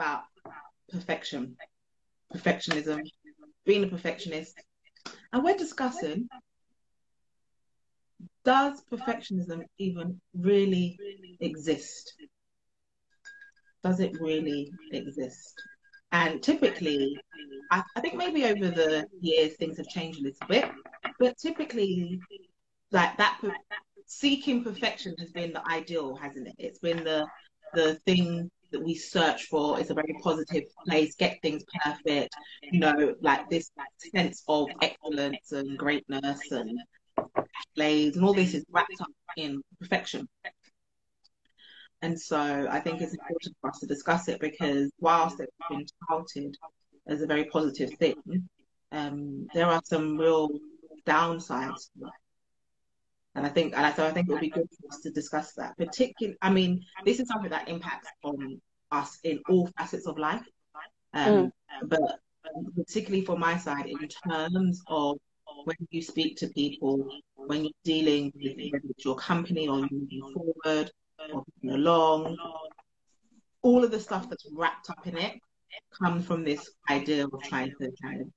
about perfection, perfectionism, being a perfectionist, and we're discussing does perfectionism even really exist? Does it really exist? And typically, I, I, think maybe over the years things have changed a little bit, but typically, like that, seeking perfection has been the ideal, hasn't it? It's been the the thing that we search for. It's a very positive place. Get things perfect, you know, like this sense of excellence and greatness and accolades and all this is wrapped up in perfection. And so I think it's important for us to discuss it because whilst it's been touted as a very positive thing, um, there are some real downsides. And I think, and so I think it would be good for us to discuss that. Particularly, I mean, this is something that impacts on us in all facets of life. Um, mm. But particularly for my side, in terms of when you speak to people, when you're dealing with your company or you're moving forward or moving along, all of the stuff that's wrapped up in it comes from this idea of trying to kind of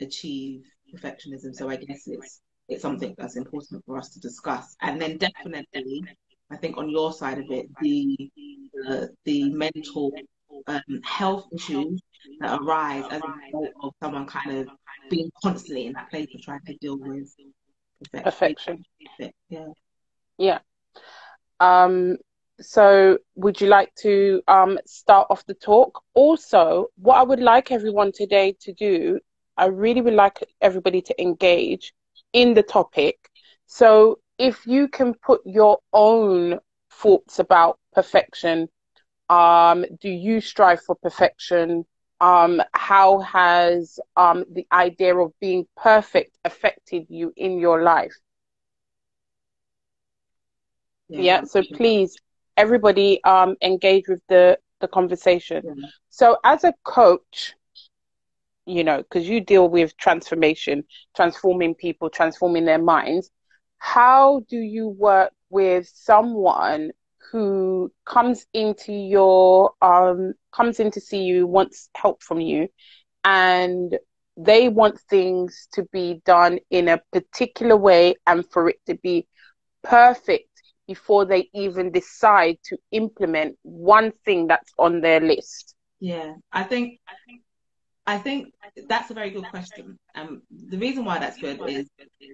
achieve perfectionism. So I guess it's it's something that's important for us to discuss. And then definitely, I think on your side of it, the uh, the mental um, health issues that arise as a result of someone kind of being constantly in that place of trying to deal with perfection. Yeah. Yeah. Um, so would you like to um, start off the talk? Also, what I would like everyone today to do, I really would like everybody to engage in the topic. So if you can put your own thoughts about perfection, um, do you strive for perfection? Um, how has um, the idea of being perfect affected you in your life? Yeah, yeah so please, everybody, um, engage with the, the conversation. Yeah. So, as a coach, you know, because you deal with transformation, transforming people, transforming their minds. How do you work with someone who comes into your um comes in to see you, wants help from you, and they want things to be done in a particular way and for it to be perfect before they even decide to implement one thing that's on their list? Yeah, I think I think I think that's a very good question. Um, the reason why that's good is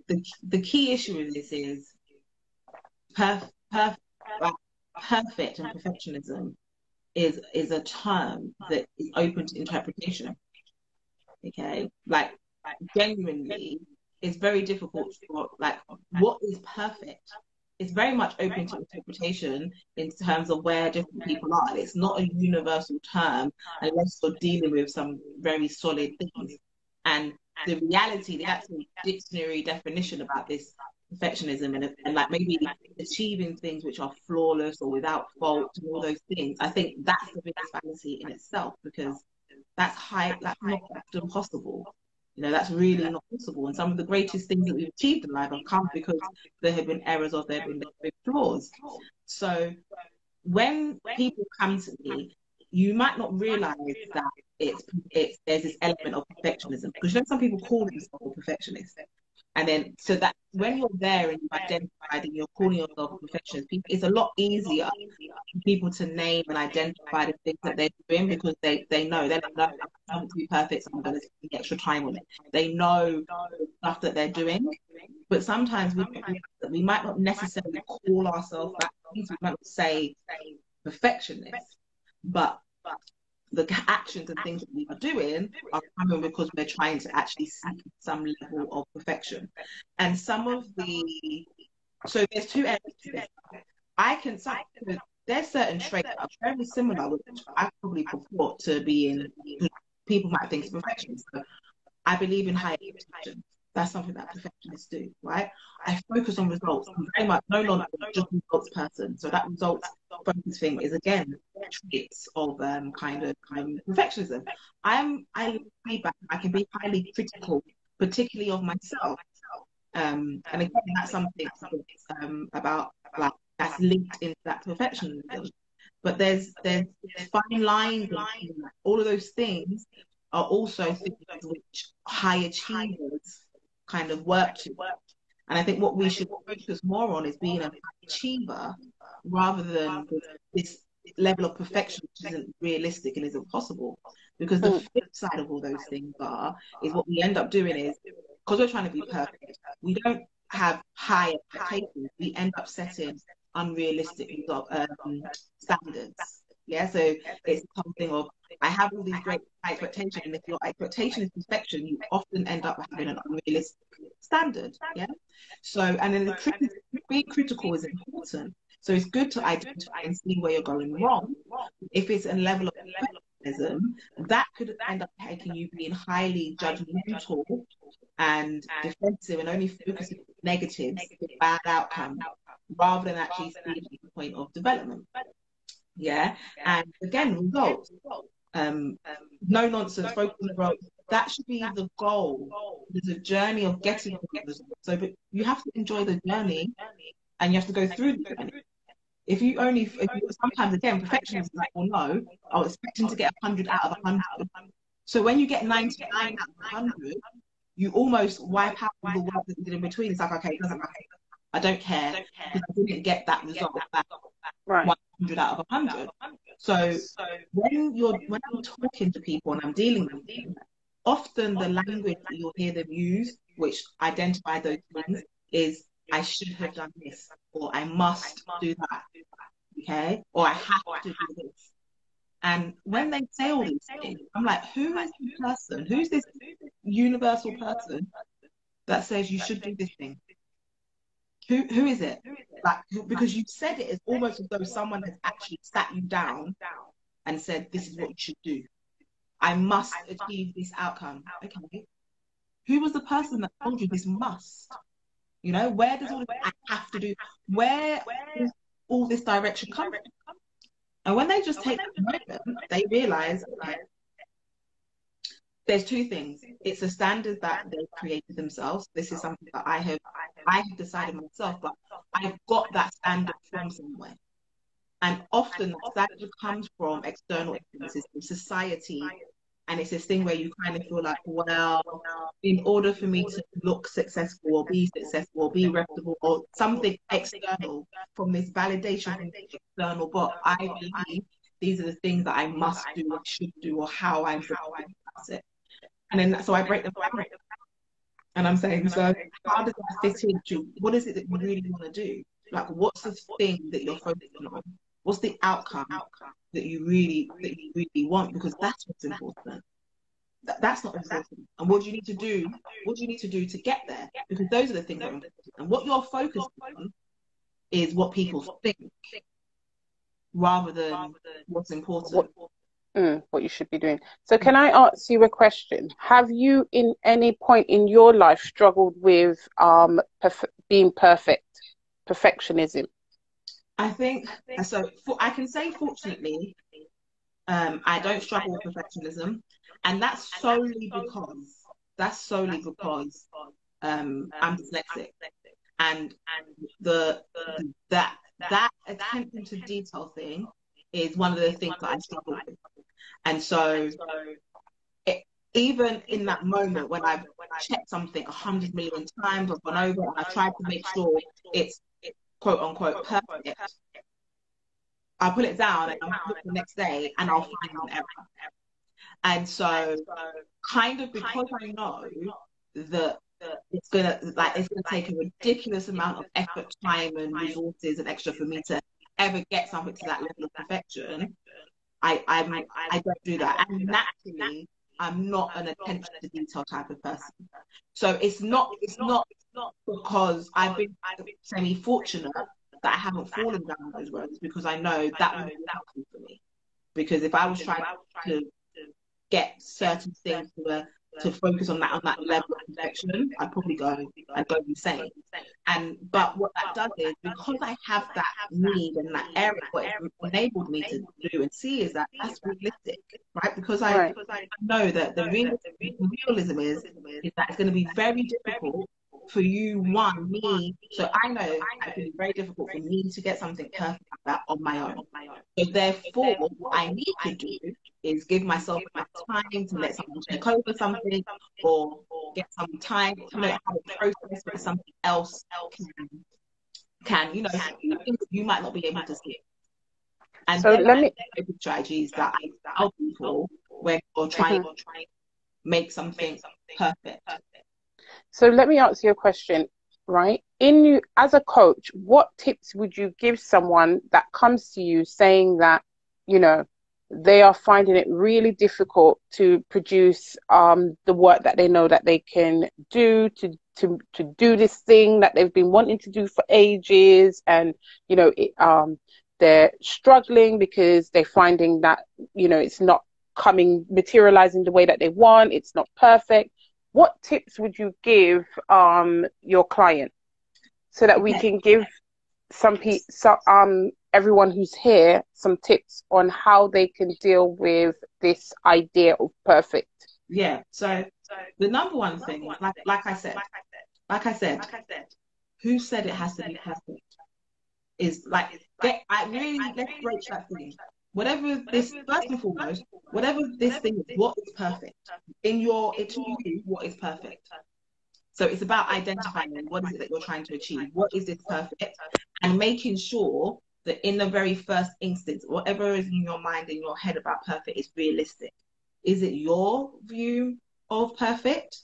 the the key issue with this is perf, perf, perfect and perfectionism is is a term that is open to interpretation. Okay, like genuinely, it's very difficult for like what is perfect it's very much open to interpretation in terms of where different people are. It's not a universal term unless you're dealing with some very solid things. And the reality, the actual dictionary definition about this perfectionism and, and like maybe achieving things which are flawless or without fault and all those things, I think that's the biggest fallacy in itself because that's high, that's not often possible. You know, that's really not possible. And some of the greatest things that we've achieved in life have come because there have been errors or there have been, there have been flaws. So when people come to me, you might not realize that it's it's there's this element of perfectionism because you know some people call themselves perfectionists and then, so that when you're there and you've identified and you're calling yourself a perfectionist, it's a lot easier for people to name and identify the things that they're doing because they, they know they don't know I want to be perfect, so I'm going to spend extra time on it. They know the stuff that they're doing, but sometimes we, we might not necessarily call ourselves that. We might not say perfectionist, but the actions and things that we are doing are coming because we're trying to actually seek some level of perfection. And some of the so there's two areas. I can there's certain traits that are very similar which I probably purport to being people might think is perfection. So I believe in high expectations. That's something that perfectionists do, right? I focus on results. I'm very much no longer just results person. So that results focus thing is again traits of um, kind of kind of perfectionism. I'm I. I can be highly critical, particularly of myself. Um, and again, that's something um, about like that's linked into that perfectionism. but there's there's fine lines. All of those things are also things which high achievers kind of work to. And I think what we should focus more on is being an achiever rather than this level of perfection which isn't realistic and isn't possible. Because the mm. flip side of all those things are is what we end up doing is because we're trying to be perfect, we don't have high expectations. We end up setting unrealistic um, standards. Yeah, so it's something of I have all these great expectations, and if your expectation is perfection, you often end up having an unrealistic standard. Yeah, so and then the critical, being critical is important. So it's good to identify and see where you're going wrong. If it's a level of perfectionism, that could end up making you being highly judgmental and defensive and only focusing on negatives, bad outcomes, rather than actually seeing the point of development. Yeah. And again, results. Um, no nonsense, focus on the results. That should be the goal. There's a journey of getting. So, but you have to enjoy the journey and you have to go through the journey. If you only, if you, sometimes again, perfectionists like, well, no, I was expecting to get 100 out of 100. So when you get 99 out of 100, you almost wipe out all the work that you did in between. It's like, okay, it doesn't matter. I don't care because I didn't get that result. Right. 100 out of 100. So when you're when I'm talking to people and I'm dealing with them, often the language that you'll hear them use, which identify those things, is I should have done this, or I must do that, okay, or I have to do this. And when they say all these things, I'm like, who is this person? Who's this universal person that says you should do this thing? Who who is it? Like because you said it as almost as though someone has actually sat you down and said, This is what you should do. I must achieve this outcome. Okay. Who was the person that told you this must? You know, where does all this I have to do? Where is all this direction coming? And when they just take the moment, they realize there's two things. It's a standard that they created themselves. This is something that I have I have decided myself, but I've got that standard from somewhere. And often that standard comes from external influences, from society. And it's this thing where you kind of feel like, well, in order for me to look successful or be successful or be reputable or something external from this validation from external, but I believe these are the things that I must do or should do or how I'm to it. And then so I break them. And I'm saying, so how does that fit into what is it that you really want to do? Like what's the thing that you're focusing on? What's the outcome that you really that you really want? Because that's what's important. That, that's not important. And what do you need to do? What do you need to do to get there? Because those are the things that are important. And what you're focused on is what people think rather than what's important. Mm, what you should be doing. So, can I ask you a question? Have you, in any point in your life, struggled with um, perf- being perfect, perfectionism? I think so. For, I can say, fortunately, um, I don't struggle with perfectionism, and that's solely because that's solely because um, I'm dyslexic, and the, the that that attention to detail thing is one of the things that I struggle with. And so, it, even in that moment when I've checked something a hundred million times, I've gone over and I tried to make sure it's quote unquote perfect, I'll put it down and look the next day and I'll find an error. And so, kind of because I know that it's gonna like it's gonna take a ridiculous amount of effort, time, and resources and extra for me to ever get something to that level of perfection, I I'm, I don't do that. And naturally, I'm not an attention to detail type of person. So it's not it's not it's not because I've been semi fortunate that I haven't fallen down those roads because I know that would be helpful for me. Because if I was trying to get certain things to a to focus on that on that level of perfection, I'd probably go and go insane. And but what that does is because I have that need and that area, what it enabled me to do and see is that that's realistic, right? Because I, right. because I know that the real, realism is is that it's going to be very difficult for you, one, me. So I know it can be very difficult for me to get something perfect like that on my own. So therefore, what I need to do is give myself my time to let someone take over something or get some time to know how to process where something else can, can you know, things you might not be able to see. And so let me strategies that I help people when you're trying mm-hmm. to make something perfect. So let me answer your question, right? In you as a coach, what tips would you give someone that comes to you saying that, you know, they are finding it really difficult to produce um, the work that they know that they can do to to to do this thing that they've been wanting to do for ages, and you know, it, um, they're struggling because they're finding that you know it's not coming materializing the way that they want. It's not perfect what tips would you give um, your client? So that we can give some pe- so, um everyone who's here some tips on how they can deal with this idea of perfect. Yeah so, so the number one thing like, like i said like i said like i said who said it has to be perfect? Is like get, i really let's broach that thing whatever this first and foremost, whatever this thing is, what is perfect? in your to you, what is perfect. So it's about identifying what is it that you're trying to achieve, what is this perfect, and making sure that in the very first instance, whatever is in your mind in your head about perfect is realistic. Is it your view of perfect,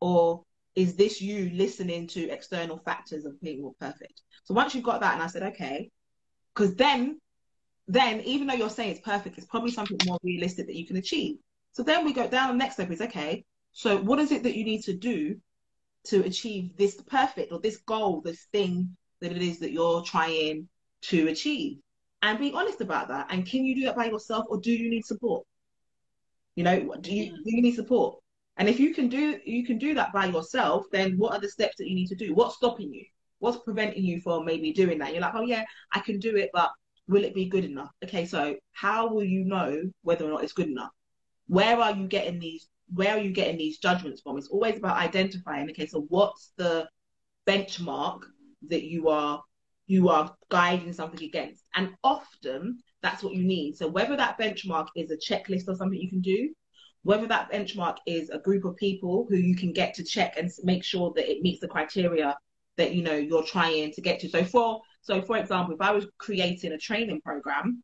or is this you listening to external factors of being more perfect? So once you've got that, and I said, okay, because then then even though you're saying it's perfect, it's probably something more realistic that you can achieve. So then we go down the next step is okay, so what is it that you need to do to achieve this perfect or this goal, this thing that it is that you're trying to achieve? And be honest about that. And can you do that by yourself or do you need support? You know, do you do you need support? And if you can do you can do that by yourself, then what are the steps that you need to do? What's stopping you? What's preventing you from maybe doing that? You're like, oh yeah, I can do it, but will it be good enough? Okay, so how will you know whether or not it's good enough? Where are you getting these? Where are you getting these judgments from? It's always about identifying. Okay, so what's the benchmark that you are you are guiding something against? And often that's what you need. So whether that benchmark is a checklist or something you can do, whether that benchmark is a group of people who you can get to check and make sure that it meets the criteria that you know you're trying to get to. So for so, for example, if I was creating a training program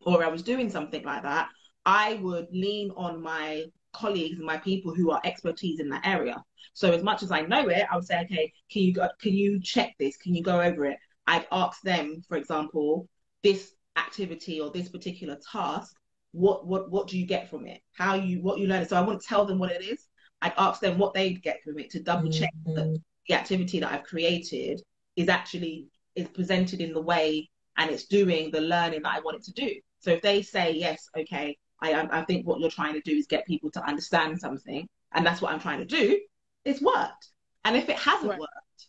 or I was doing something like that, I would lean on my colleagues and my people who are expertise in that area. So as much as I know it, I would say, okay, can you go, can you check this? Can you go over it? I'd ask them, for example, this activity or this particular task, what what what do you get from it? How you what you learn? So I wouldn't tell them what it is. I'd ask them what they'd get from it to double check mm-hmm. that the activity that I've created is actually is presented in the way and it's doing the learning that I want it to do. So if they say, yes, okay, I, I think what you're trying to do is get people to understand something, and that's what I'm trying to do, it's worked. And if it hasn't right. worked,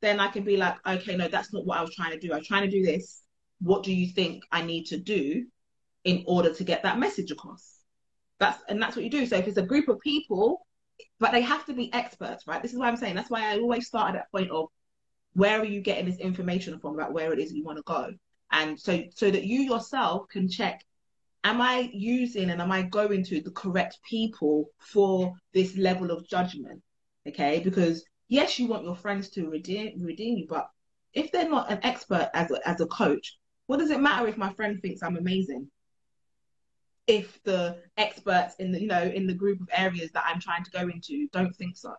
then I can be like, okay, no, that's not what I was trying to do. I was trying to do this. What do you think I need to do in order to get that message across? That's and that's what you do. So if it's a group of people, but they have to be experts, right? This is why I'm saying. That's why I always start at that point of where are you getting this information from about where it is you want to go? And so so that you yourself can check am i using and am i going to the correct people for this level of judgment? Okay because yes you want your friends to redeem redeem you but if they're not an expert as a, as a coach what does it matter if my friend thinks i'm amazing? If the experts in the you know in the group of areas that i'm trying to go into don't think so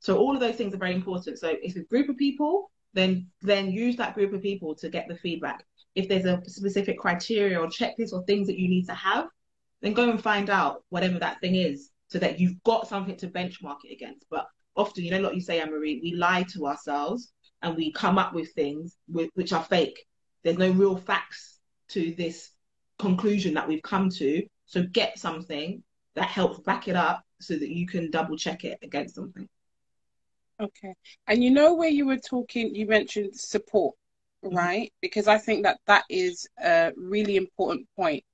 so all of those things are very important. So if a group of people, then then use that group of people to get the feedback. If there's a specific criteria or checklist or things that you need to have, then go and find out whatever that thing is so that you've got something to benchmark it against. But often, you know like you say, Anne Marie, we lie to ourselves and we come up with things which are fake. There's no real facts to this conclusion that we've come to. So get something that helps back it up so that you can double check it against something. Okay. And you know where you were talking, you mentioned support, mm-hmm. right? Mm-hmm. Because I think that that is a really important point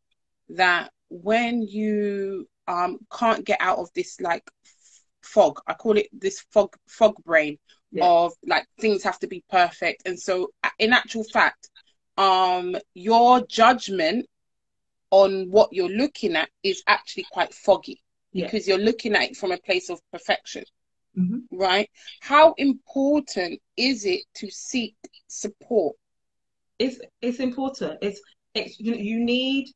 that when you um, can't get out of this like fog. I call it this fog fog brain yeah. of like things have to be perfect. And so in actual fact, um your judgment on what you're looking at is actually quite foggy yeah. because you're looking at it from a place of perfection. Mm-hmm. Right? How important is it to seek support? It's it's important. It's it's you, you need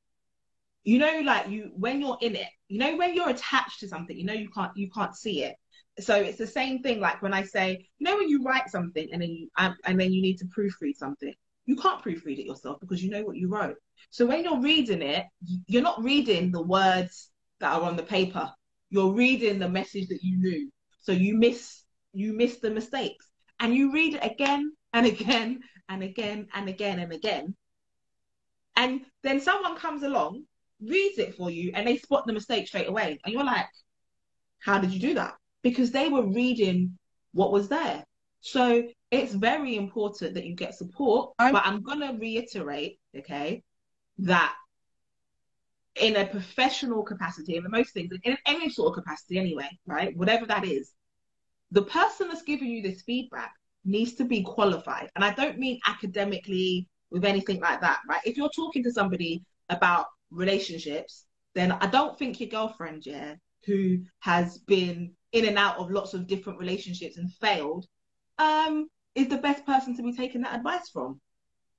you know like you when you're in it you know when you're attached to something you know you can't you can't see it so it's the same thing like when i say you know when you write something and then you um, and then you need to proofread something you can't proofread it yourself because you know what you wrote so when you're reading it you're not reading the words that are on the paper you're reading the message that you knew so you miss you miss the mistakes and you read it again and again and again and again and again and then someone comes along reads it for you and they spot the mistake straight away. And you're like, how did you do that? Because they were reading what was there. So it's very important that you get support. I'm... But I'm going to reiterate, okay, that in a professional capacity, in the most things, in any sort of capacity anyway, right, whatever that is, the person that's giving you this feedback needs to be qualified. And I don't mean academically with anything like that, right? If you're talking to somebody about relationships, then I don't think your girlfriend, yeah, who has been in and out of lots of different relationships and failed, um, is the best person to be taking that advice from.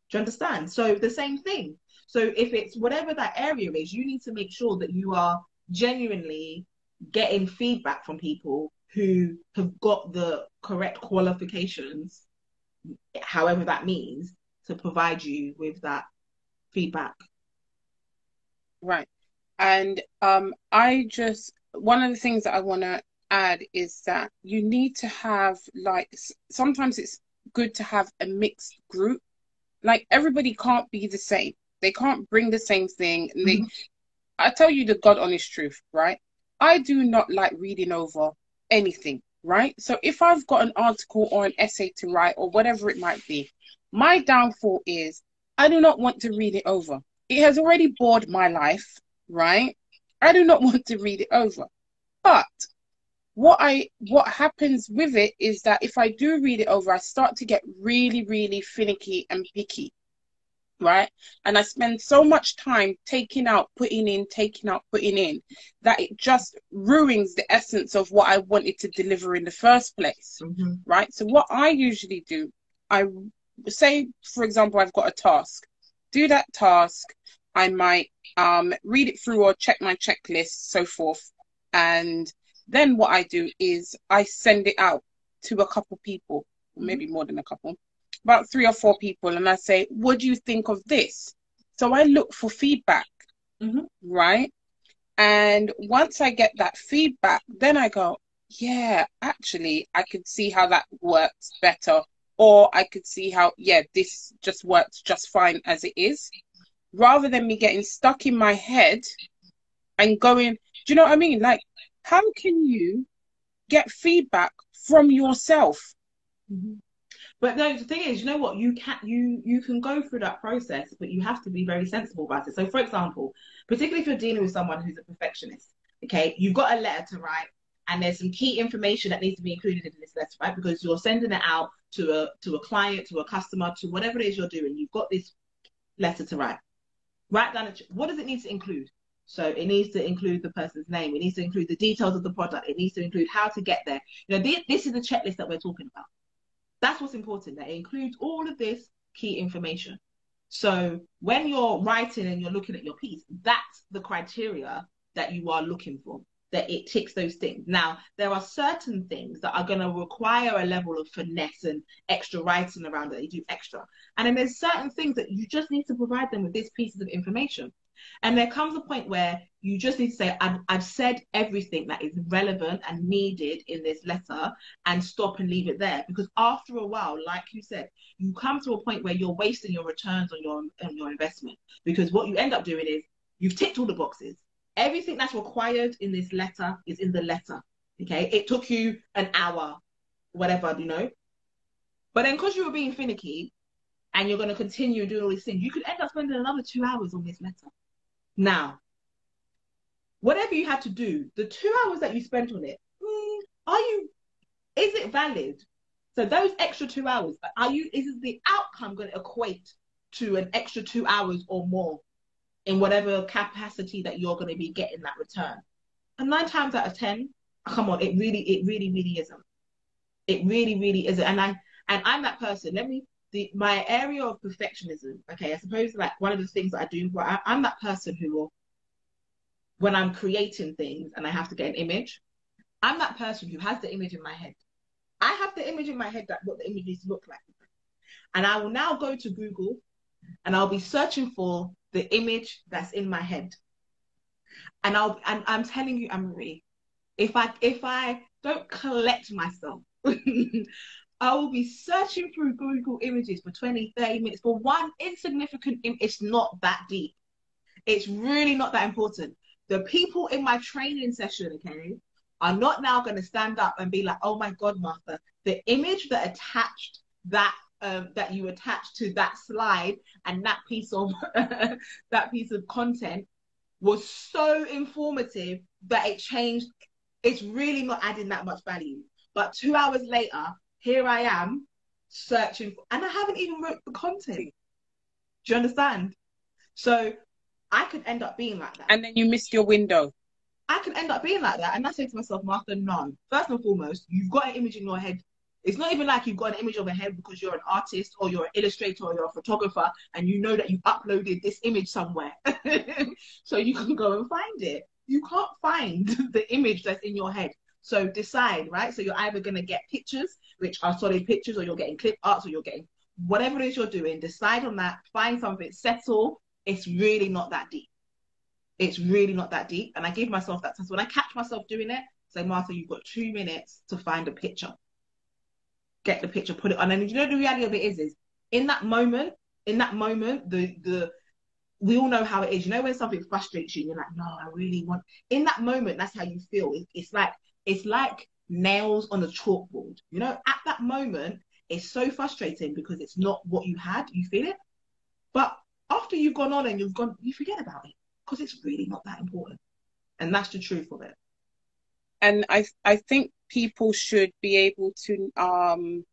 Do you understand? So the same thing. So if it's whatever that area is, you need to make sure that you are genuinely getting feedback from people who have got the correct qualifications, however that means, to provide you with that feedback. Right. And um, I just, one of the things that I want to add is that you need to have, like, sometimes it's good to have a mixed group. Like, everybody can't be the same, they can't bring the same thing. Mm-hmm. They, I tell you the God honest truth, right? I do not like reading over anything, right? So if I've got an article or an essay to write or whatever it might be, my downfall is I do not want to read it over it has already bored my life, right? I do not want to read it over. But what I what happens with it is that if I do read it over, I start to get really, really finicky and picky. Right? And I spend so much time taking out, putting in, taking out, putting in, that it just ruins the essence of what I wanted to deliver in the first place. Mm-hmm. Right? So what I usually do, I say, for example, I've got a task do that task. I might um, read it through or check my checklist, so forth. And then what I do is I send it out to a couple people, maybe mm-hmm. more than a couple, about three or four people, and I say, What do you think of this? So I look for feedback, mm-hmm. right? And once I get that feedback, then I go, Yeah, actually, I could see how that works better or I could see how, yeah, this just works just fine as it is, rather than me getting stuck in my head and going, do you know what I mean? Like, how can you get feedback from yourself? Mm-hmm. But no, the thing is, you know what? You can you you can go through that process, but you have to be very sensible about it. So, for example, particularly if you're dealing with someone who's a perfectionist, okay, you've got a letter to write, and there's some key information that needs to be included in this letter, right? Because you're sending it out to a to a client, to a customer, to whatever it is you're doing. You've got this letter to write. Write down a, what does it need to include? So it needs to include the person's name. It needs to include the details of the product. It needs to include how to get there. You know, this, this is the checklist that we're talking about. That's what's important. That it includes all of this key information. So when you're writing and you're looking at your piece, that's the criteria that you are looking for that it ticks those things. Now, there are certain things that are going to require a level of finesse and extra writing around it. You do extra. And then there's certain things that you just need to provide them with these pieces of information. And there comes a point where you just need to say, I've, I've said everything that is relevant and needed in this letter and stop and leave it there. Because after a while, like you said, you come to a point where you're wasting your returns on your, on your investment. Because what you end up doing is you've ticked all the boxes Everything that's required in this letter is in the letter. Okay. It took you an hour, whatever, you know. But then because you were being finicky and you're going to continue doing all these things, you could end up spending another two hours on this letter. Now, whatever you had to do, the two hours that you spent on it, mm, are you is it valid? So those extra two hours, are you is the outcome going to equate to an extra two hours or more in whatever capacity that you're going to be getting that return? And nine times out of ten, come on, it really, it really, really isn't. It really, really isn't. And I and I'm that person. Let me the my area of perfectionism. Okay, I suppose like one of the things that I do. I, I'm that person who will, when I'm creating things and I have to get an image, I'm that person who has the image in my head. I have the image in my head that what the images look like, and I will now go to Google, and I'll be searching for the image that's in my head. And I'll and I'm telling you, Anne-Marie, if I if I don't collect myself, I will be searching through Google images for 20, 30 minutes for one insignificant image. It's not that deep. It's really not that important. The people in my training session, okay, are not now going to stand up and be like, oh my God, Martha, the image that attached that um, that you attached to that slide and that piece of that piece of content was so informative that it changed. It's really not adding that much value. But two hours later, here I am searching for, and I haven't even wrote the content. Do you understand? So I could end up being like that. And then you missed your window. I can end up being like that. And I say to myself, Martha, no. First and foremost, you've got an image in your head. It's not even like you've got an image of a head because you're an artist or you're an illustrator or you're a photographer and you know that you uploaded this image somewhere. so you can go and find it. You can't find the image that's in your head. So decide, right? So you're either going to get pictures, which are solid pictures, or you're getting clip arts, or you're getting whatever it is you're doing. Decide on that. Find something, settle. It's really not that deep. It's really not that deep. And I give myself that test. When I catch myself doing it, say, Martha, you've got two minutes to find a picture. Get the picture, put it on. And you know the reality of it is, is in that moment, in that moment, the the we all know how it is. You know when something frustrates you, and you're like, no, I really want. In that moment, that's how you feel. It, it's like it's like nails on a chalkboard. You know, at that moment, it's so frustrating because it's not what you had. You feel it, but after you've gone on and you've gone, you forget about it because it's really not that important. And that's the truth of it. And I I think people should be able to um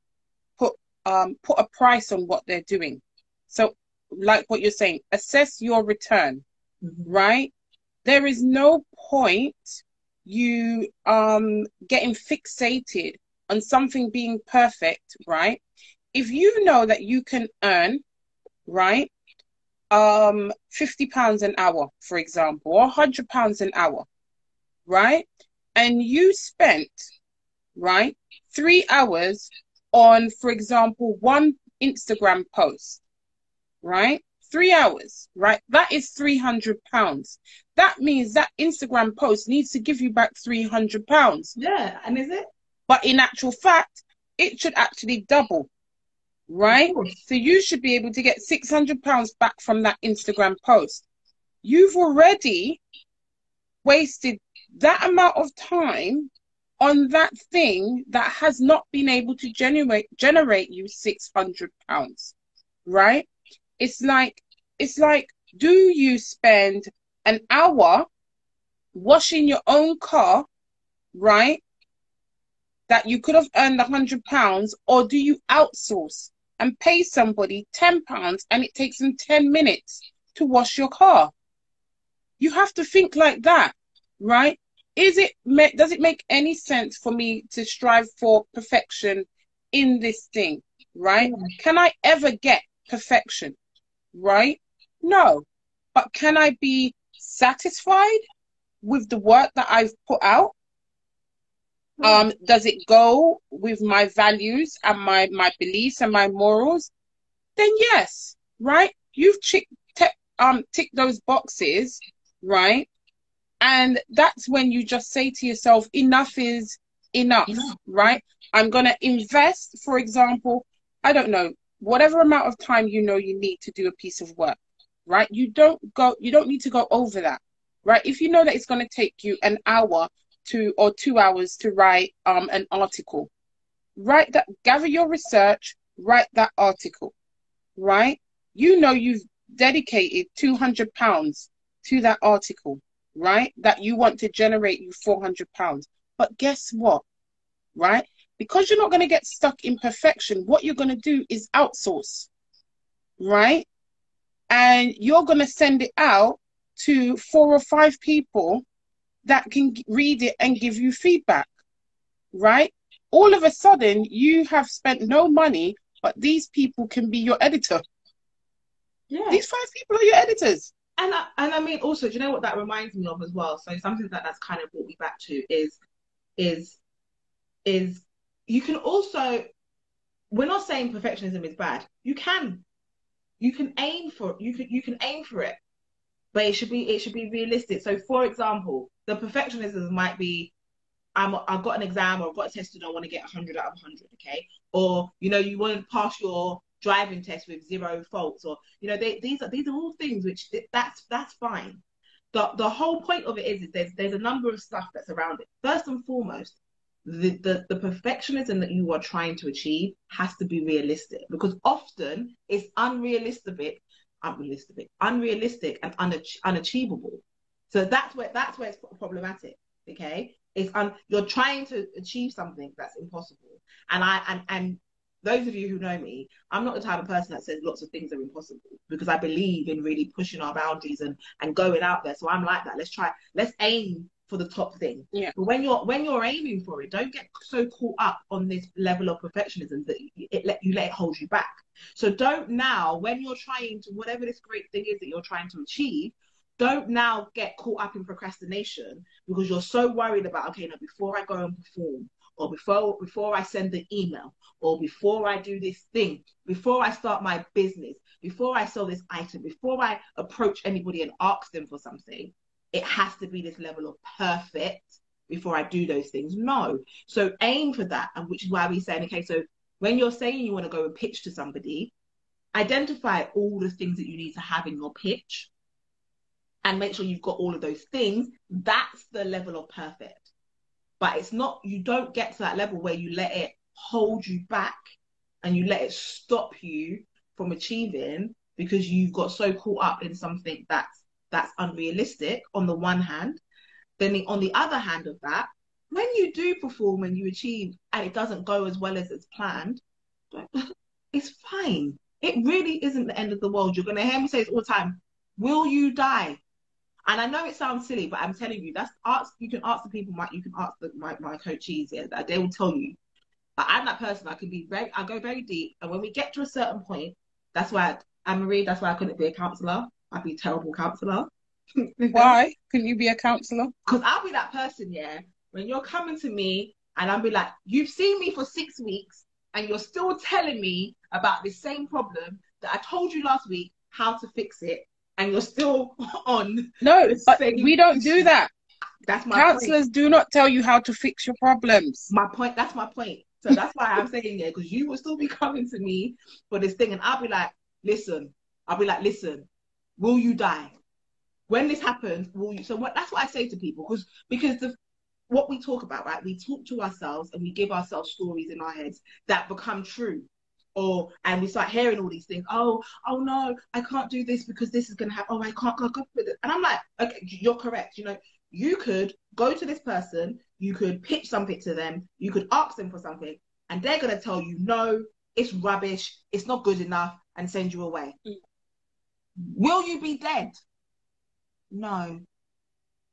put um put a price on what they're doing. So like what you're saying, assess your return, mm-hmm. right? There is no point you um getting fixated on something being perfect, right? If you know that you can earn, right, um, fifty pounds an hour, for example, or hundred pounds an hour, right? And you spent, right, three hours on, for example, one Instagram post, right? Three hours, right? That is three hundred pounds. That means that Instagram post needs to give you back three hundred pounds. Yeah, and is it? But in actual fact, it should actually double right? So you should be able to get six hundred pounds back from that Instagram post. You've already wasted that amount of time on that thing that has not been able to generate generate you six hundred pounds, right? It's like it's like, do you spend an hour washing your own car, right? That you could have earned a hundred pounds, or do you outsource and pay somebody £10 and it takes them 10 minutes to wash your car. You have to think like that, right? Is it does it make any sense for me to strive for perfection in this thing, right? Mm. Can I ever get perfection, right? No. But can I be satisfied with the work that I've put out? Um, does it go with my values and my, my beliefs and my morals? Then yes, right? You've tick, t- um, ticked those boxes, right? And that's when you just say to yourself, enough is enough, enough. right? I'm going to invest, for example, I don't know, whatever amount of time you know you need to do a piece of work, right? You don't go, you don't need to go over that, right? If you know that it's going to take you an hour to or two hours to write um, an article. Write that, gather your research, write that article, right? You know you've dedicated two hundred pounds to that article, right? That you want to generate you four hundred pounds. But guess what? right? Because you're not going to get stuck in perfection, what you're going to do is outsource, right? And you're going to send it out to four or five people that can read it and give you feedback, right? All of a sudden, you have spent no money, but these people can be your editor. Yeah. These five people are your editors. And I, and I mean, also, do you know what that reminds me of as well? So something that that's kind of brought me back to is, is, is you can also, we're not saying perfectionism is bad. You can, you can aim for you can you can aim for it, but it should be it should be realistic. So, for example, the perfectionism might be, I'm I've got an exam or I've got a test and I want to get 100 out of 100. Okay, or you know you want to pass your driving test with zero faults or you know they, these are these are all things which that's that's fine the the whole point of it is, is there's there's a number of stuff that's around it first and foremost the, the the perfectionism that you are trying to achieve has to be realistic because often it's unrealistic unrealistic unrealistic and unach- unachievable so that's where that's where it's problematic okay it's un- you're trying to achieve something that's impossible and i and and those of you who know me, I'm not the type of person that says lots of things are impossible because I believe in really pushing our boundaries and and going out there. So I'm like that. Let's try. Let's aim for the top thing. Yeah. But when you're when you're aiming for it, don't get so caught up on this level of perfectionism that it let you let it hold you back. So don't now when you're trying to whatever this great thing is that you're trying to achieve, don't now get caught up in procrastination because you're so worried about okay now before I go and perform or before before I send the email, or before I do this thing, before I start my business, before I sell this item, before I approach anybody and ask them for something, it has to be this level of perfect before I do those things. No. So aim for that, and which is why we're saying, okay, so when you're saying you want to go and pitch to somebody, identify all the things that you need to have in your pitch and make sure you've got all of those things. That's the level of perfect but it's not you don't get to that level where you let it hold you back and you let it stop you from achieving because you've got so caught up in something that's that's unrealistic on the one hand then on the other hand of that when you do perform and you achieve and it doesn't go as well as it's planned it's fine it really isn't the end of the world you're going to hear me say it all the time will you die and I know it sounds silly, but I'm telling you, that's ask. You can ask the people. My, you can ask the, my my coaches. Yeah, they will tell you. But I'm that person. I can be very. I go very deep, and when we get to a certain point, that's why Anne-Marie. That's why I couldn't be a counselor. I'd be a terrible counselor. why couldn't you be a counselor? Because I'll be that person. Yeah, when you're coming to me, and I'll be like, you've seen me for six weeks, and you're still telling me about the same problem that I told you last week how to fix it and you're still on. No, but we don't do that. That's my counselors point. do not tell you how to fix your problems. My point. That's my point. So that's why I'm saying it because you will still be coming to me for this thing, and I'll be like, listen. I'll be like, listen. Will you die? When this happens, will you? So what? That's what I say to people because because the what we talk about, right? We talk to ourselves and we give ourselves stories in our heads that become true or and we start hearing all these things oh oh no i can't do this because this is going to happen oh i can't go with it and i'm like okay you're correct you know you could go to this person you could pitch something to them you could ask them for something and they're going to tell you no it's rubbish it's not good enough and send you away mm. Will you be dead no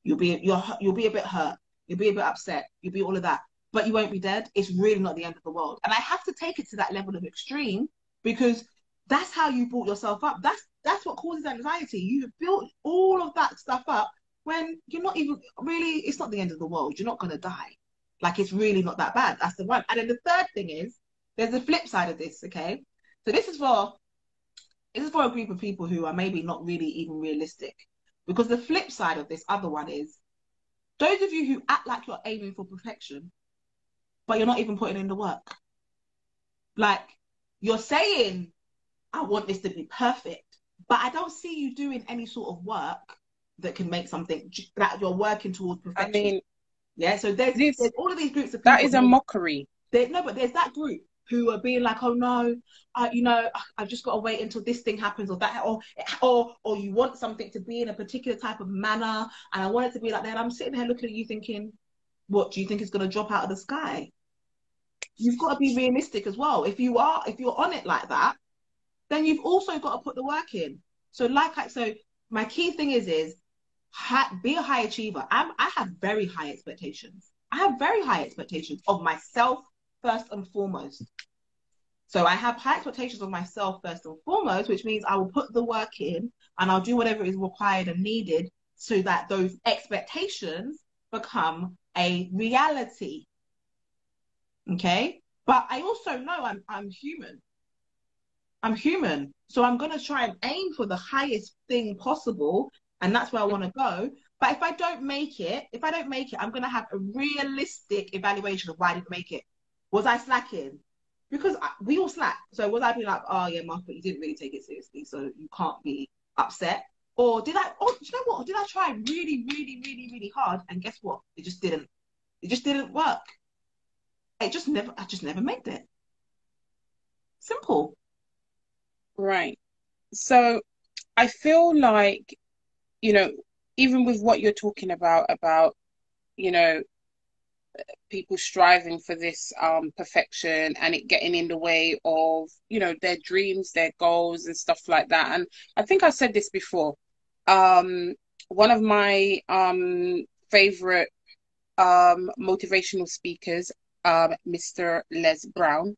you'll be you'll, you'll be a bit hurt you'll be a bit upset you'll be all of that but you won't be dead, it's really not the end of the world. And I have to take it to that level of extreme because that's how you brought yourself up. That's that's what causes anxiety. You've built all of that stuff up when you're not even really it's not the end of the world. You're not gonna die. Like it's really not that bad. That's the one. And then the third thing is there's the flip side of this, okay? So this is for this is for a group of people who are maybe not really even realistic. Because the flip side of this other one is those of you who act like you're aiming for perfection, but you're not even putting in the work. Like you're saying, I want this to be perfect, but I don't see you doing any sort of work that can make something that you're working towards perfection. I mean, yeah. So there's, this, there's all of these groups of that is a mockery. no, but there's that group who are being like, oh no, uh, you know, I've just got to wait until this thing happens or that, or or or you want something to be in a particular type of manner, and I want it to be like that. I'm sitting here looking at you thinking, what do you think is going to drop out of the sky? you've got to be realistic as well. If you are, if you're on it like that, then you've also got to put the work in. So, like I, so my key thing is, is ha, be a high achiever. I'm, I have very high expectations. I have very high expectations of myself first and foremost. So I have high expectations of myself first and foremost, which means I will put the work in and I'll do whatever is required and needed so that those expectations become a reality. Okay. But I also know I'm I'm human. I'm human. So I'm gonna try and aim for the highest thing possible. And that's where I want to go. But if I don't make it, if I don't make it, I'm gonna have a realistic evaluation of why I didn't make it. Was I slacking? because I, we all slack. So was I being like, oh yeah, Mark, but you didn't really take it seriously, so you can't be upset? Or did I? Oh, you know what? Or did I try really, really, really, really hard? And guess what? It just didn't. It just didn't work. It just never. I just never made it. Simple. Right. So I feel like, you know, even with what you're talking about, about, you know, people striving for this um, perfection and it getting in the way of you know their dreams their goals and stuff like that. And i think i said this before. Um, one of my um, favorite um, motivational speakers um, mr les brown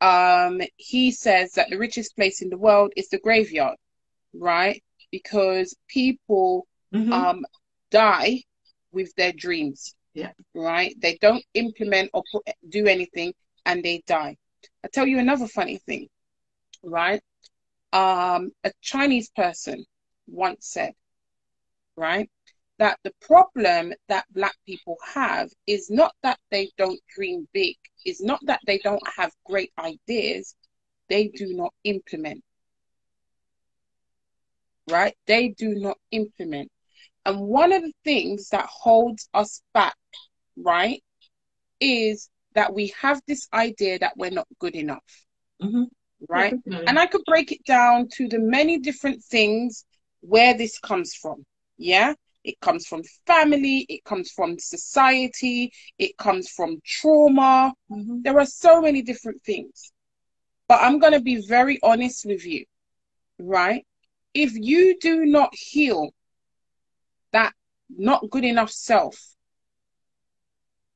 um, he says that the richest place in the world is the graveyard right? Because people mm-hmm. Um, die with their dreams yeah. Right? They don't implement or put, do anything and they die. i tell you another funny thing. Right? Um, a Chinese person once said, right, that the problem that black people have is not that they don't dream big, is not that they don't have great ideas, they do not implement. Right? They do not implement. And one of the things that holds us back, right, is that we have this idea that we're not good enough. Mm-hmm. Right? Yeah, and I could break it down to the many different things where this comes from. Yeah? It comes from family, it comes from society, it comes from trauma. Mm-hmm. There are so many different things. But I'm going to be very honest with you, right? If you do not heal that not good enough self,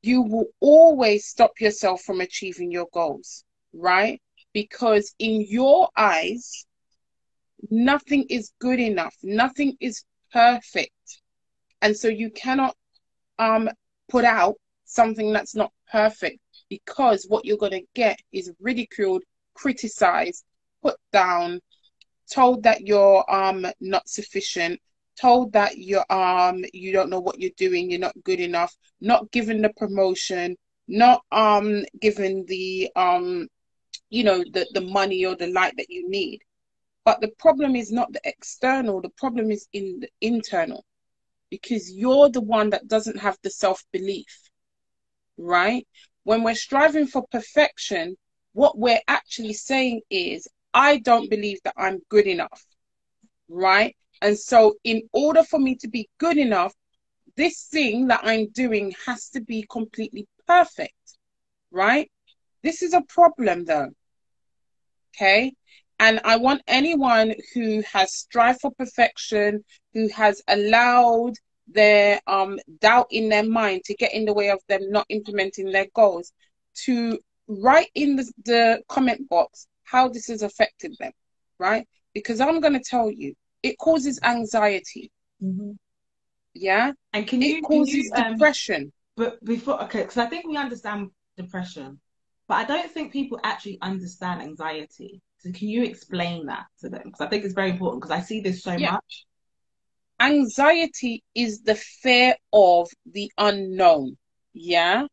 you will always stop yourself from achieving your goals, right? Because in your eyes, nothing is good enough, nothing is perfect. And so you cannot um put out something that's not perfect because what you're going to get is ridiculed, criticized, put down, told that you're um not sufficient, told that you're um you don't know what you're doing, you're not good enough, not given the promotion, not um given the um you know the, the money or the light that you need. But the problem is not the external, the problem is in the internal. Because you're the one that doesn't have the self belief. Right? When we're striving for perfection, what we're actually saying is, I don't believe that I'm good enough. Right? And so, in order for me to be good enough, this thing that I'm doing has to be completely perfect, right? This is a problem, though. Okay. And I want anyone who has strived for perfection, who has allowed their um, doubt in their mind to get in the way of them not implementing their goals, to write in the, the comment box how this has affected them, right? Because I'm going to tell you, it causes anxiety. Mm-hmm. Yeah, and can you it causes you, um, depression. But before, okay, because I think we understand depression, but I don't think people actually understand anxiety. So can you explain that to them? Because I think it's very important because I see this so yeah. much. Anxiety is the fear of the unknown. Yeah,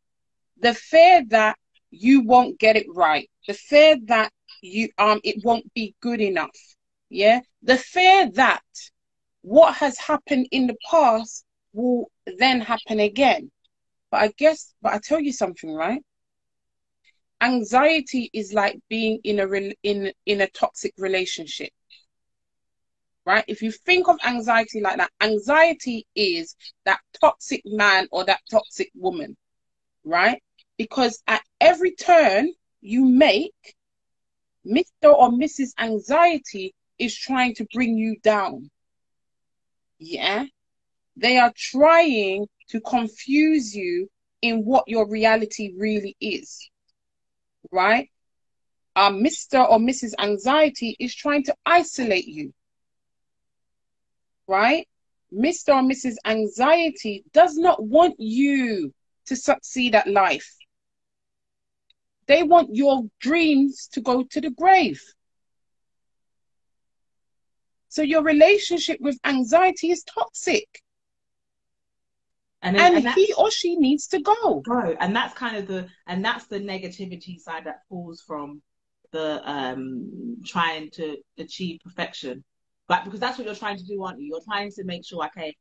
the fear that you won't get it right, the fear that you um it won't be good enough yeah. The fear that what has happened in the past will then happen again. But I guess, but I tell you something, right? Anxiety is like being in a re- in in a toxic relationship. Right? If you think of anxiety like that, anxiety is that toxic man or that toxic woman, right? because at every turn you make, Mr. or Mrs. Anxiety is trying to bring you down. Yeah. They are trying to confuse you in what your reality really is. Right? Um, Mr. or Mrs. Anxiety is trying to isolate you. Right? Mr. or Mrs. Anxiety does not want you to succeed at life. They want your dreams to go to the grave. So your relationship with anxiety is toxic. And, then, and, and he or she needs to go. Go. And that's kind of the and that's the negativity side that falls from the um trying to achieve perfection. Like because that's what you're trying to do, aren't you? You're trying to make sure, okay,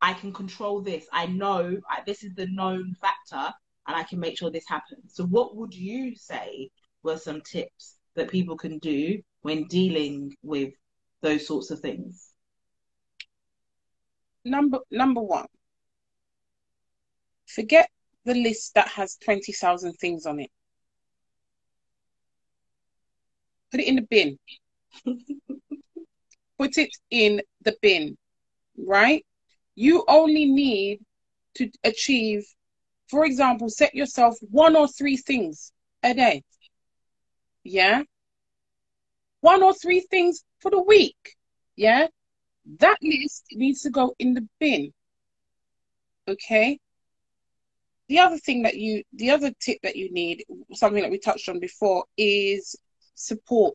I can control this. I know I, this is the known factor, and I can make sure this happens. So, what would you say were some tips that people can do when dealing with those sorts of things? Number number one, forget the list that has twenty thousand things on it. Put it in the bin. Put it in the bin, right? You only need to achieve, for example, set yourself one or three things a day. Yeah? One or three things for the week. Yeah? That list needs to go in the bin. Okay? The other thing that you, the other tip that you need, something that we touched on before, is support.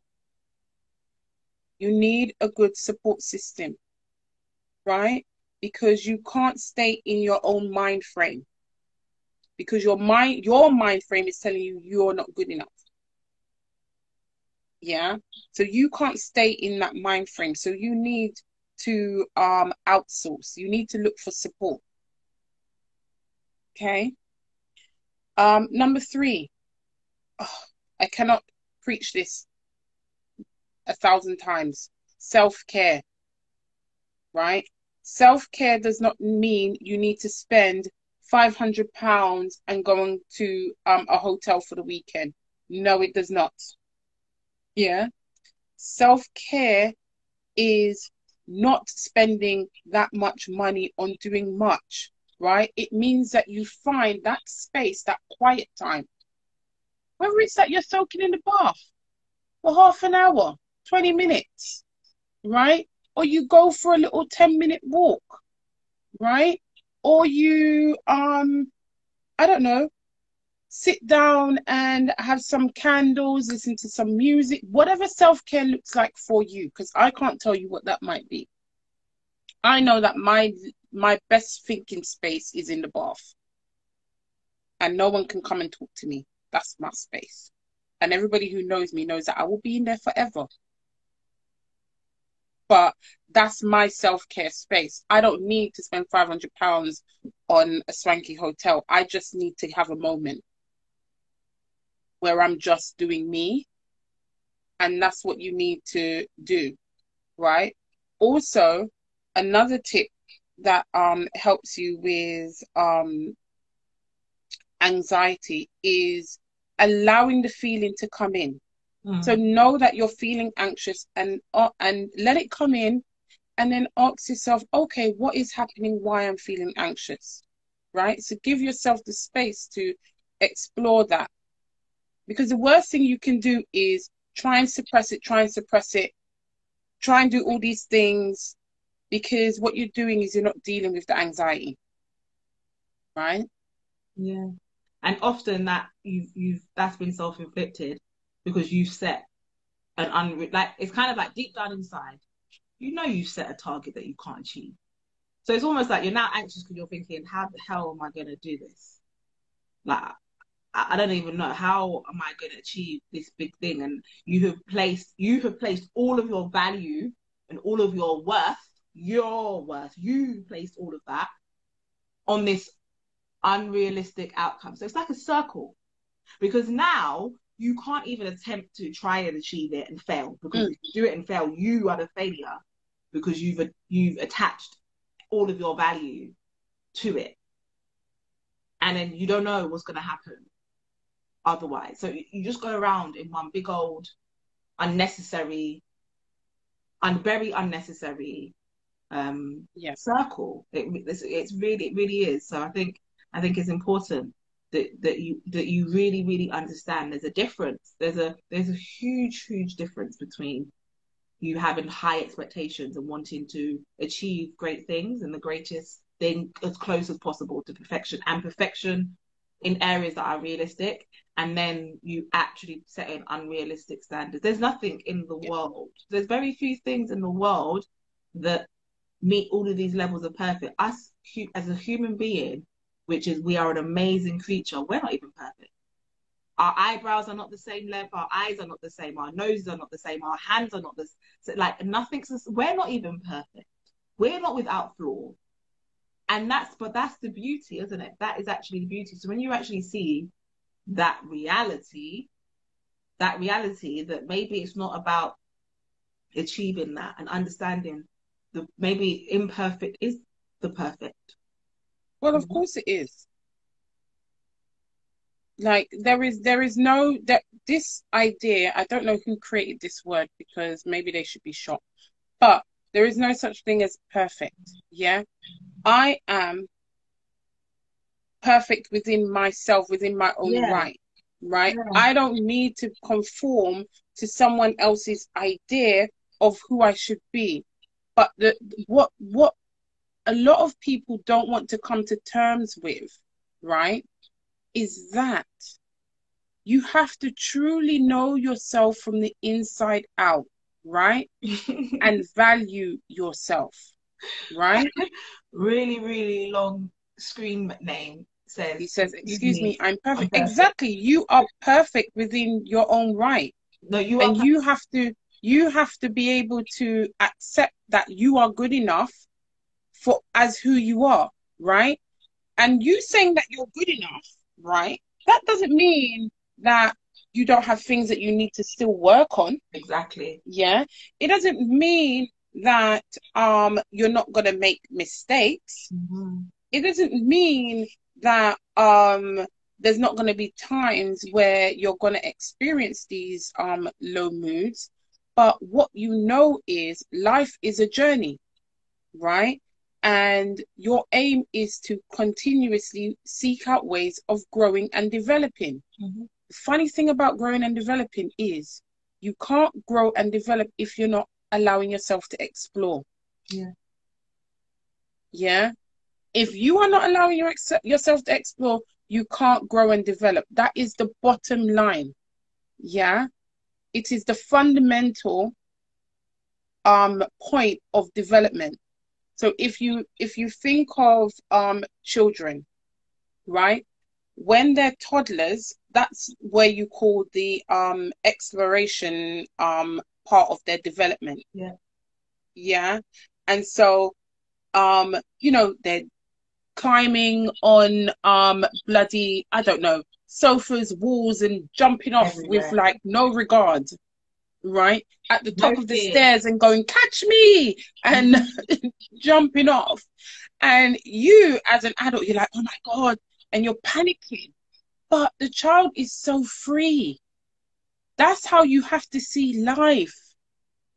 You need a good support system, right? because you can't stay in your own mind frame because your mind your mind frame is telling you you're not good enough yeah. So you can't stay in that mind frame. So you need to um outsource. You need to look for support. Okay? Um number three. Oh, i cannot preach this a thousand times. Self-care. Right? Self care does not mean you need to spend five hundred pounds and going to um, a hotel for the weekend. No, it does not. Yeah, self care is not spending that much money on doing much, right? It means that you find that space, that quiet time. Whether it's that you're soaking in the bath for half an hour, 20 minutes, right? or you go for a little 10 minute walk, right? Or you, um, I don't know, sit down and have some candles, listen to some music, whatever self care looks like for you, because I can't tell you what that might be. I know that my my best thinking space is in the bath, and no one can come and talk to me. That's my space, and everybody who knows me knows that I will be in there forever but that's my self care space. I don't need to spend five hundred pounds on a swanky hotel. I just need to have a moment where I'm just doing me, and that's what you need to do, right? Also, another tip that um helps you with um anxiety is allowing the feeling to come in so mm. know that you're feeling anxious and uh, and let it come in and then ask yourself, okay, what is happening why I'm feeling anxious? Right? So give yourself the space to explore that. Because the worst thing you can do is try and suppress it, try and suppress it, try and do all these things because what you're doing is you're not dealing with the anxiety. Right? Yeah. And often that you've you've that's been self inflicted because you've set an unre- like it's kind of like deep down inside, you know you've set a target that you can't achieve. So it's almost like you're now anxious because you're thinking, how the hell am I going to do this? Like I, don't even know how am I going to achieve this big thing. And you have placed you have placed all of your value and all of your worth, your worth, you placed all of that on this unrealistic outcome. So it's like a circle because now you can't even attempt to try and achieve it and fail because mm. if you do it and fail, you are the failure because you've you've attached all of your value to it, and then you don't know what's going to happen. Otherwise. So you just go around in one big old unnecessary and very unnecessary um yeah. circle. It, it's, it's really it really is. So I think I think it's important that that you that you really really understand there's a difference. There's a there's a huge huge difference between you having high expectations and wanting to achieve great things and the greatest thing as close as possible to perfection and perfection in areas that are realistic and then you actually set in unrealistic standards there's nothing in the yeah. world there's very few things in the world that meet all of these levels of perfect. Us as a human being which is we are an amazing creature we're not even perfect. Our eyebrows are not the same length our eyes are not the same our noses are not the same our hands are not the same like nothing's we're not even perfect. We're not without flaw and that's but that's the beauty isn't it? That is actually the beauty. So when you actually see that reality that reality that maybe it's not about achieving that and understanding the maybe imperfect is the perfect. Well of course it is. Like there is there is no that this idea i don't know who created this word because maybe they should be shot but there is no such thing as perfect yeah I am perfect within myself, within my own yeah. right. Right? Yeah. I don't need to conform to someone else's idea of who I should be. But the what what a lot of people don't want to come to terms with, right, is that you have to truly know yourself from the inside out, right? and value yourself right? really, really long screen name says. He says, "Excuse me, I'm perfect. I'm perfect. Exactly, you are perfect within your own right. No, you and you have to you have to be able to accept that you are good enough for as who you are, right? And you saying that you're good enough, right? That doesn't mean that you don't have things that you need to still work on. Exactly. Yeah. It doesn't mean that um, you're not going to make mistakes, mm-hmm. it doesn't mean that um, there's not going to be times where you're going to experience these um, low moods. But what you know is life is a journey, right? And your aim is to continuously seek out ways of growing and developing. Mm-hmm. Funny thing about growing and developing is you can't grow and develop if you're not allowing yourself to explore. Yeah. Yeah. If you are not allowing your ex- yourself to explore, you can't grow and develop. That is the bottom line. Yeah. It is the fundamental um point of development. So if you if you think of um children, right? When they're toddlers, that's where you call the um exploration um part of their development. Yeah. Yeah. And so, um, you know, they're climbing on um bloody, I don't know, sofas, walls, and jumping off Everywhere. with like no regard. Right at the top no of the fear. stairs and going, catch me, and jumping off. And you, as an adult, you're like, oh my God, and you're panicking. But the child is so free that's how you have to see life,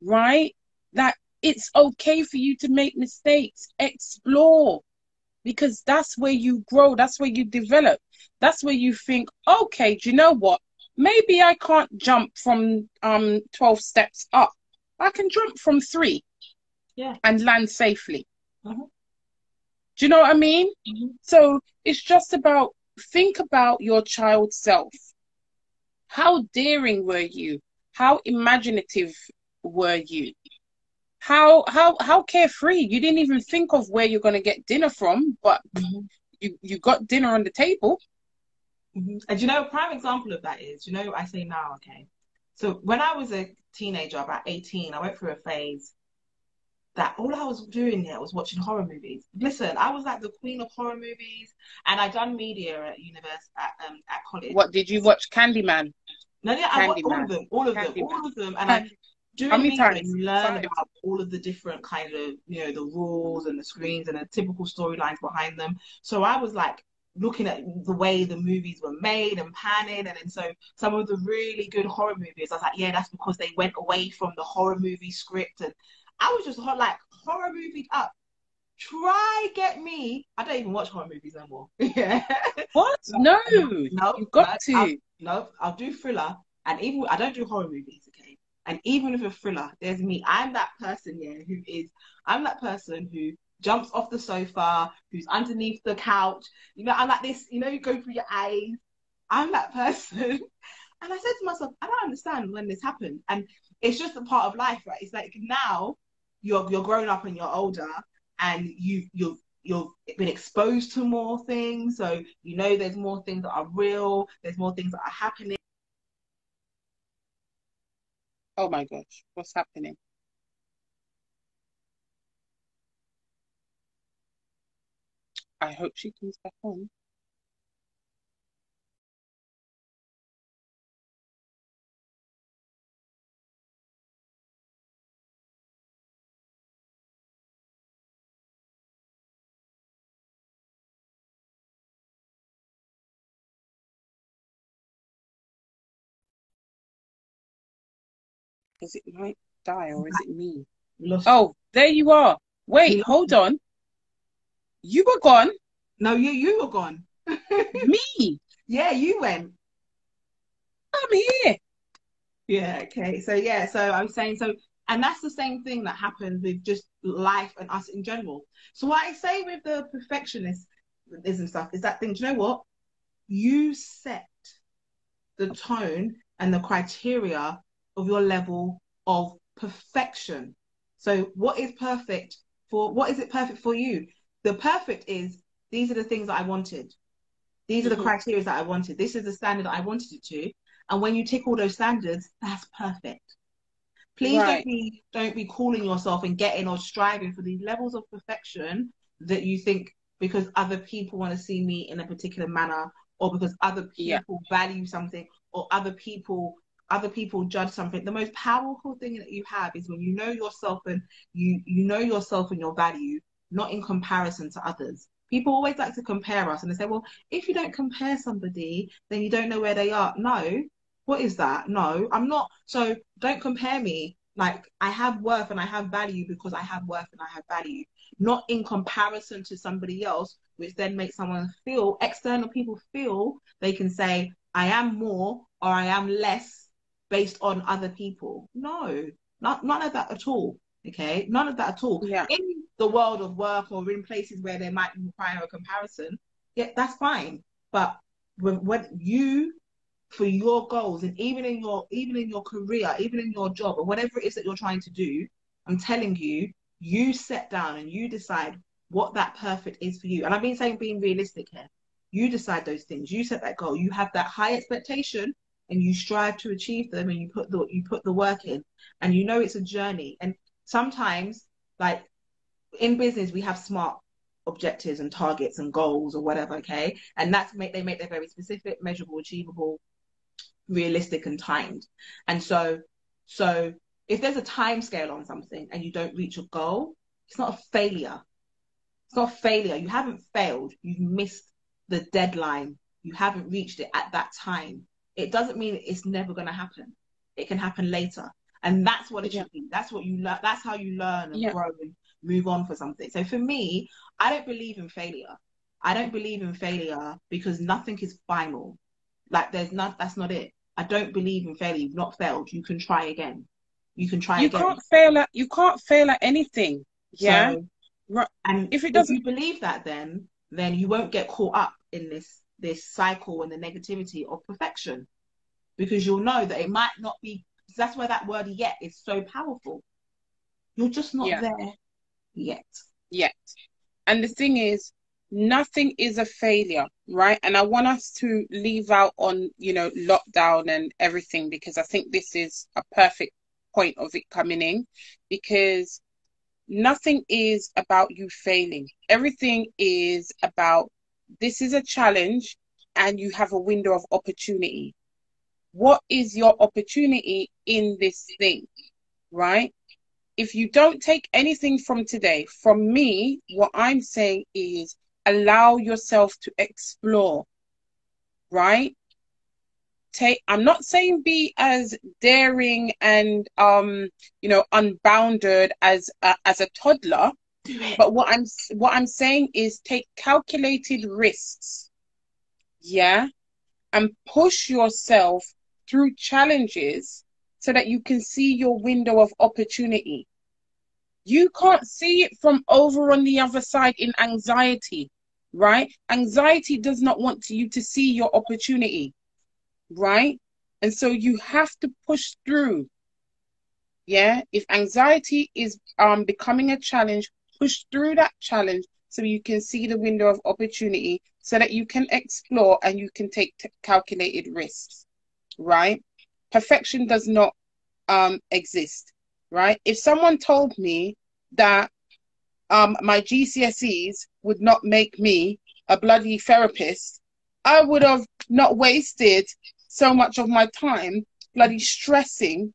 right? That it's okay for you to make mistakes, explore, because that's where you grow, that's where you develop, that's where you think, okay, do you know what? Maybe I can't jump from um 12 steps up. I can jump from three yeah. and land safely. Mm-hmm. Do you know what I mean? Mm-hmm. So it's just about think about your child self how daring were you? How imaginative were you? How how how carefree? You didn't even think of where you're going to get dinner from, but mm-hmm. you you got dinner on the table. Mm-hmm. And you know, a prime example of that is, you know, I say now, okay. So when I was a teenager, about 18, I went through a phase that all I was doing there was watching horror movies. Listen, I was like the queen of horror movies, and I done media at university at, um, at college. What did you watch? Candyman. No, yeah, I watched all of them, all of Candyman. them, all of them, and I doing How many times? you learn about all of the different kind of you know the rules and the screens and the typical storylines behind them. So I was like looking at the way the movies were made and panning, and then so some of the really good horror movies, I was like, yeah, that's because they went away from the horror movie script, and I was just like horror movie up. Try get me. I don't even watch horror movies anymore. yeah. What? No. No. You've got to. I'll, no, I'll do thriller, and even I don't do horror movies. Okay. And even with a thriller, there's me. I'm that person, yeah, who is. I'm that person who jumps off the sofa, who's underneath the couch. You know, I'm like this, you know, you go through your eyes. I'm that person. And I said to myself, I don't understand when this happened. And it's just a part of life, right? It's like now you're you're grown up and you're older and you you've you've been exposed to more things. So you know there's more things that are real, there's more things that are happening. Oh my gosh, what's happening? I hope she comes back on. Is it might die or is it me? Oh, there you are. Wait, hold on. You were gone. No, you you were gone. Me? Yeah, you went. I'm here. Yeah, okay. So yeah, so I'm saying so and that's the same thing that happens with just life and us in general. So what I say with the perfectionism stuff is that thing, do you know what? You set the tone and the criteria of your level of perfection. So what is perfect for what is it perfect for you? The perfect is these are the things that I wanted. These are the mm-hmm. criteria that I wanted. This is the standard that I wanted it to. And when you tick all those standards, that's perfect. Please right. don't be don't be calling yourself and getting or striving for these levels of perfection that you think because other people want to see me in a particular manner or because other people yeah. value something or other people other people judge something the most powerful thing that you have is when you know yourself and you you know yourself and your value not in comparison to others. People always like to compare us and they say, well, if you don't compare somebody, then you don't know where they are. No, what is that? No, I'm not. So don't compare me. Like I have worth and I have value because I have worth and I have value, not in comparison to somebody else, which then makes someone feel, external people feel they can say, I am more or I am less based on other people. No, not none of that at all. Okay, none of that at all. Yeah. In the world of work or in places where they might require a comparison, yeah, that's fine. But when, when you for your goals and even in your even in your career, even in your job or whatever it is that you're trying to do, I'm telling you, you set down and you decide what that perfect is for you. And I've been saying being realistic here. You decide those things. You set that goal. You have that high expectation and you strive to achieve them and you put the you put the work in and you know it's a journey. And sometimes like in business we have smart objectives and targets and goals or whatever okay? And that's make they make them very specific measurable achievable realistic and timed. And so so if there's a time scale on something and you don't reach your goal it's not a failure. It's not a failure. You haven't failed. You've missed the deadline. You haven't reached it at that time it doesn't mean it's never going to happen it can happen later and that's what it yeah. should be. That's what you learn. That's how you learn and yeah. grow and move on for something. So for me, I don't believe in failure. I don't believe in failure because nothing is final. Like there's not. That's not it. I don't believe in failure. You've not failed. You can try again. You can try. You again. can't fail at. You can't fail at anything. Yeah. So. And if it doesn't, if you believe that, then then you won't get caught up in this this cycle and the negativity of perfection, because you'll know that it might not be that's where that word yet is so powerful. You're just not yeah. there yet. Yet. And the thing is, nothing is a failure, right? And I want us to leave out on, you know, lockdown and everything because I think this is a perfect point of it coming in because nothing is about you failing. Everything is about this is a challenge and you have a window of opportunity what is your opportunity in this thing, right? If you don't take anything from today, from me, what I'm saying is allow yourself to explore, right? Take, I'm not saying be as daring and, um, you know, unbounded as, uh, as a toddler, but what I'm, what I'm saying is take calculated risks. Yeah. And push yourself through challenges so that you can see your window of opportunity. You can't see it from over on the other side in anxiety, right? Anxiety does not want you to see your opportunity, right? And so you have to push through. Yeah. If anxiety is um, becoming a challenge, push through that challenge so you can see the window of opportunity so that you can explore and you can take t- calculated risks, right? Perfection does not um, exist, right? If someone told me that um, my GCSEs would not make me a bloody therapist, I would have not wasted so much of my time bloody stressing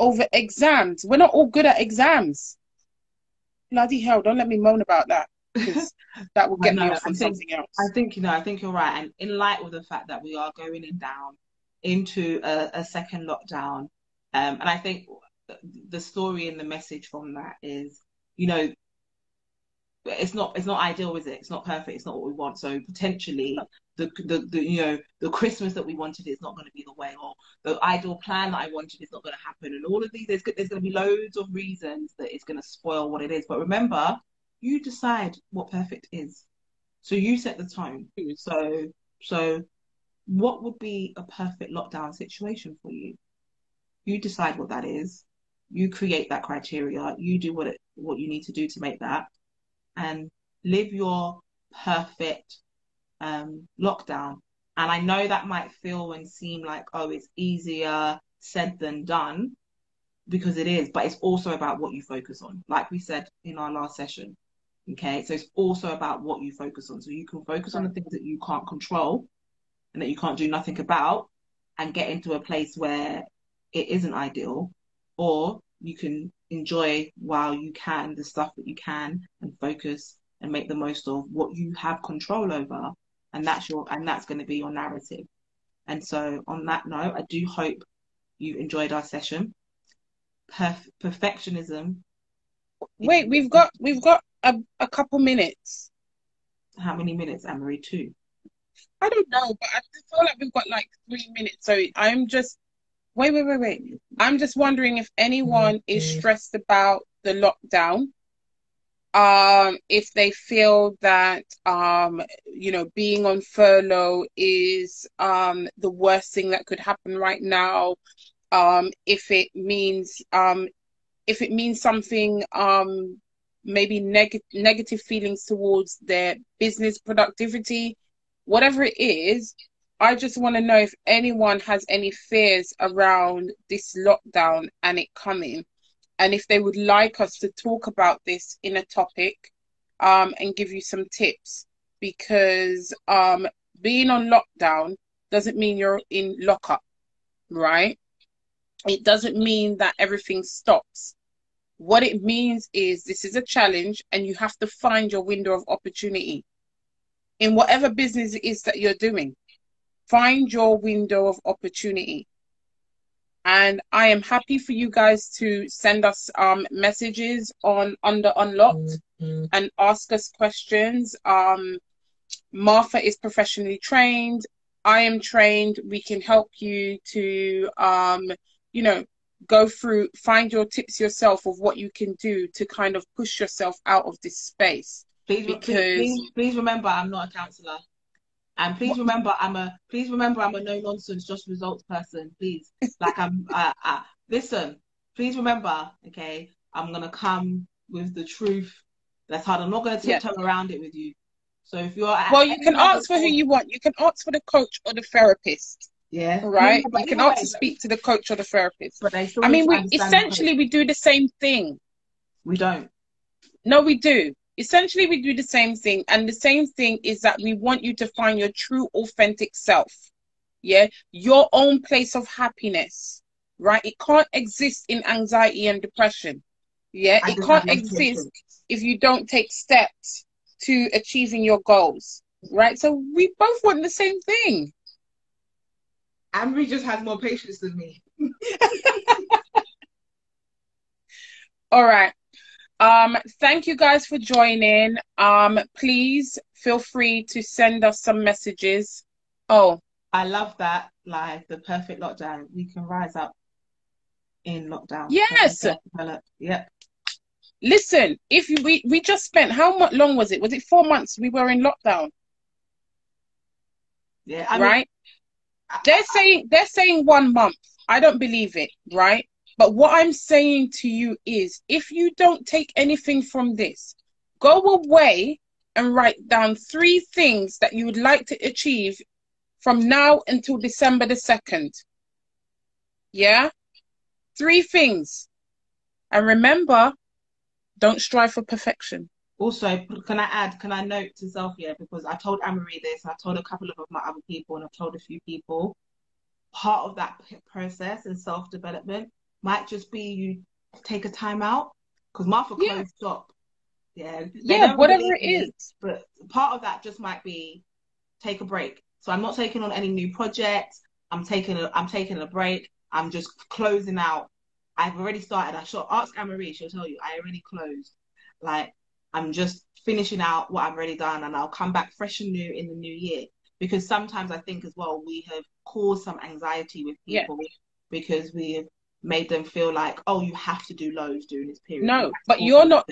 over exams. We're not all good at exams. Bloody hell, don't let me moan about that. That will get me off on something else. I think you know, I think you're right. And in light of the fact that we are going in down into a, a second lockdown, um, and I think the story and the message from that is, you know, it's not it's not ideal, is it? It's not perfect. It's not what we want. So potentially, the the, the you know the Christmas that we wanted is not going to be the way, or the ideal plan that I wanted is not going to happen. And all of these, there's there's going to be loads of reasons that it's going to spoil what it is. But remember, you decide what perfect is. So you set the tone. Mm. So so, what would be a perfect lockdown situation for you? You decide what that is. You create that criteria. You do what it what you need to do to make that and live your perfect um, lockdown. And I know that might feel and seem like, oh, it's easier said than done because it is, but it's also about what you focus on. Like we said in our last session. Okay. So it's also about what you focus on. So you can focus on the things that you can't control and that you can't do nothing about and get into a place where it isn't ideal, or you can enjoy while you can the stuff that you can and focus and make the most of what you have control over and that's your and that's going to be your narrative. And so on that note i do hope you enjoyed our session. Perf- perfectionism. Wait we've got we've got a, a couple minutes. How many minutes Anne-Marie? Two. I don't know but i feel like we've got like three minutes. So i'm just Wait, wait, wait, wait. I'm just wondering if anyone is mm-hmm. stressed about the lockdown. Um, if they feel that um, you know, being on furlough is um the worst thing that could happen right now. Um, if it means um if it means something um maybe neg- negative feelings towards their business productivity, whatever it is, I just want to know if anyone has any fears around this lockdown and it coming, and if they would like us to talk about this in a topic um, and give you some tips. Because um, being on lockdown doesn't mean you're in lockup, right? It doesn't mean that everything stops. What it means is this is a challenge and you have to find your window of opportunity in whatever business it is that you're doing find your window of opportunity. And I am happy for you guys to send us um, messages on under unlocked mm-hmm. and ask us questions. Um, Martha is professionally trained. I am trained. We can help you to, um, you know, go through, find your tips yourself of what you can do to kind of push yourself out of this space. Please, because... please, please remember, I'm not a counselor. And please remember, I'm a please remember I'm a no nonsense, just results person. Please, like I'm. Uh, uh, listen, please remember, okay, I'm gonna come with the truth. That's hard. I'm not gonna tiptoe yeah. around it with you. So if you're well, you can ask for who you want. You can ask for the coach or the therapist. Yeah. Right. Yeah, you can anyway, also speak to the coach or the therapist. But I mean, we essentially we do the same thing. We don't. No, we do essentially we do the same thing and the same thing is that we want you to find your true authentic self yeah your own place of happiness right it can't exist in anxiety and depression yeah I it can't exist if you don't take steps to achieving your goals, right? So we both want the same thing. Anne-Marie just has more patience than me. All right. Um, thank you guys for joining. Um, please feel free to send us some messages. Oh, I love that. Like the perfect lockdown. We can rise up in lockdown. Yes. Yep. Listen, if we we just spent how much long was it? Was it four months we were in lockdown? Yeah. I right. Mean, they're saying they're saying one month. I don't believe it. Right. But what I'm saying to you is, if you don't take anything from this, go away and write down three things that you would like to achieve from now until December the 2nd. Yeah? Three things. And remember, don't strive for perfection. Also, can I add, can I note to here, because I told Anne-Marie this, I told a couple of my other people, and I've told a few people, part of that process and self development might just be you take a time out because Martha closed yeah. shop. Yeah, yeah, whatever it is. but part of that just might be take a break. So I'm not taking on any new projects. I'm taking a I'm taking a break. I'm just closing out. I've already started. I shot ask Anne Marie, she'll tell you I already closed. Like I'm just finishing out what I've already done and I'll come back fresh and new in the new year. Because sometimes I think as well we have caused some anxiety with people yeah. because we have made them feel like, oh, you have to do loads during this period. No, but you're not.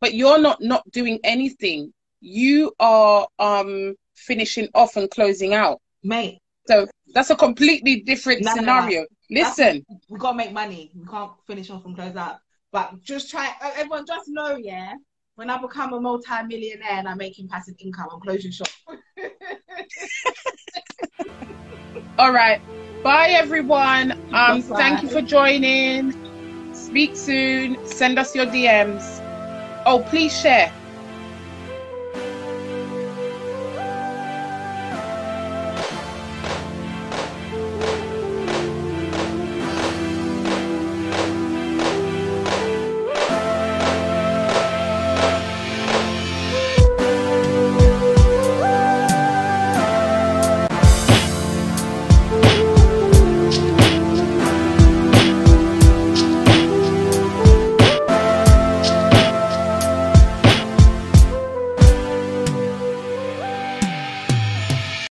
But you're not not doing anything. You are um finishing off and closing out, mate. So that's a completely different no, scenario. No, no. Listen, we gotta make money. We can't finish off and close out. But just try. Everyone, just know, yeah. When I become a multi-millionaire and I'm making passive income, I'm closing shop. All right. Bye, everyone. Um, thank you for joining. Speak soon. Send us your DMs. Oh, please share.